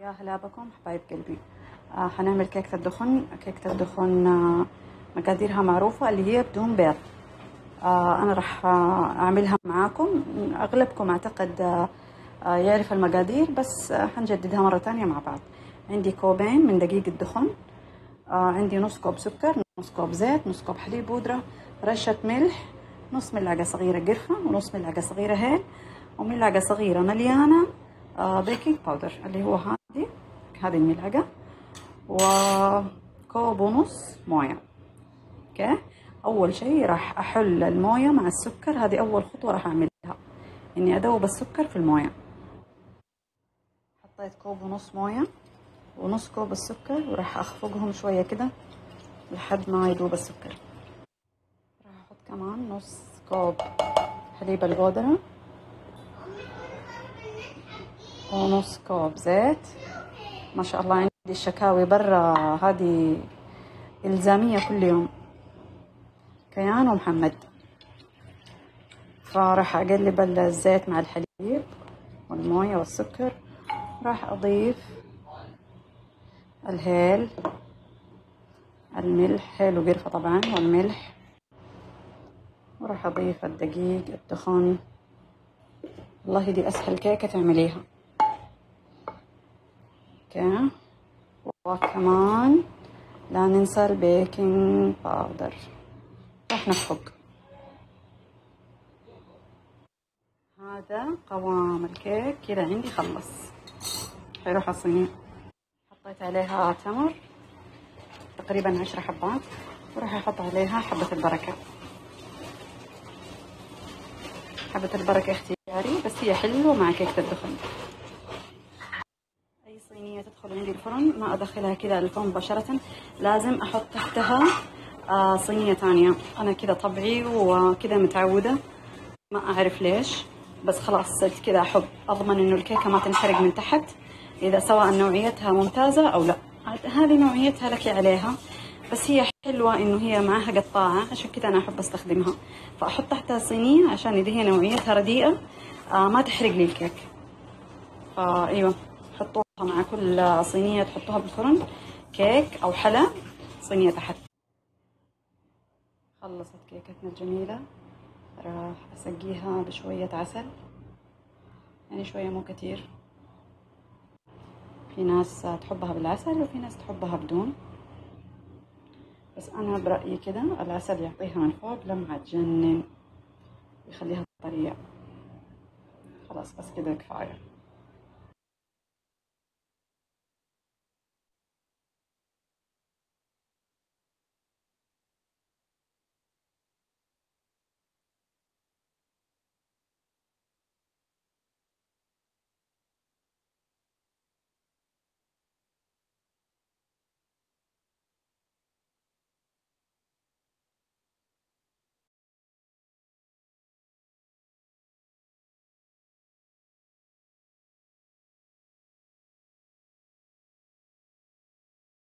يا هلا بكم حبايب قلبي. آه حنعمل كيكة الدخن كيكة الدخن آه مقاديرها معروفة اللي هي بدون بيض. آه أنا راح آه أعملها معاكم. أغلبكم أعتقد آه آه يعرف المقادير بس حنجددها مرة تانية مع بعض. عندي كوبين من دقيق الدخن. عندي نص كوب سكر نص كوب زيت نص كوب حليب بودرة رشة ملح نص ملعقة صغيرة قرفة ونص ملعقة صغيرة هيل وملعقة صغيرة مليانة baking powder اللي هو هذه هذه الملعقة وكوب ونص موية. أوكي؟ أول شيء راح أحل الموية مع السكر هذه أول خطوة راح أعملها إني ادوب السكر في الموية. حطيت كوب ونص موية ونص كوب السكر وراح أخفقهم شوية كده لحد ما يذوب السكر. راح أحط كمان نص كوب حليب البودرة ونص كوب زيت. ما شاء الله عندي الشكاوي برا هذه إلزامية كل يوم. كيان ومحمد فراح أقلب الزيت مع الحليب والموية والسكر. راح أضيف الهيل الملح هيل وقرفة طبعا والملح. وراح أضيف الدقيق الدخن. والله دي أسهل كيكة تعمليها. أوكي وكمان لا ننسى ال baking powder راح نفك هذا قوام الكيك. كذا عندي خلص. حيروح الصينية حطيت عليها تمر. تقريبا عشرة حبات. وراح أحط عليها حبة البركة. حبة البركة اختياري بس هي حلوة مع كيكة الدخن. اي صينية تدخل عندي الفرن ما أدخلها كذا الفرن مباشرة. لازم أحط تحتها آه صينية تانية أنا كذا طبعي وكذا متعودة ما أعرف ليش. بس خلاص صرت كذا أحب. أضمن إنه الكيكة ما تنحرق من تحت. إذا سواء نوعيتها ممتازة أو لا. هذه نوعيتها لك عليها. بس هي حلوة إنه هي معاها قطاعة عشان كذا أنا أحب أستخدمها. فأحط تحتها صينية عشان إذا هي نوعيتها رديئة آه ما تحرق لي الكيك فايوه مع كل صينية تحطوها بالفرن كيك أو حلا صينية تحت. خلصت كيكتنا الجميلة. راح أسقيها بشوية عسل يعني شوية مو كتير. في ناس تحبها بالعسل وفي ناس تحبها بدون. بس أنا برأيي كده العسل يعطيها من فوق لمعة تجنن يخليها طرية. خلاص بس كده كفاية.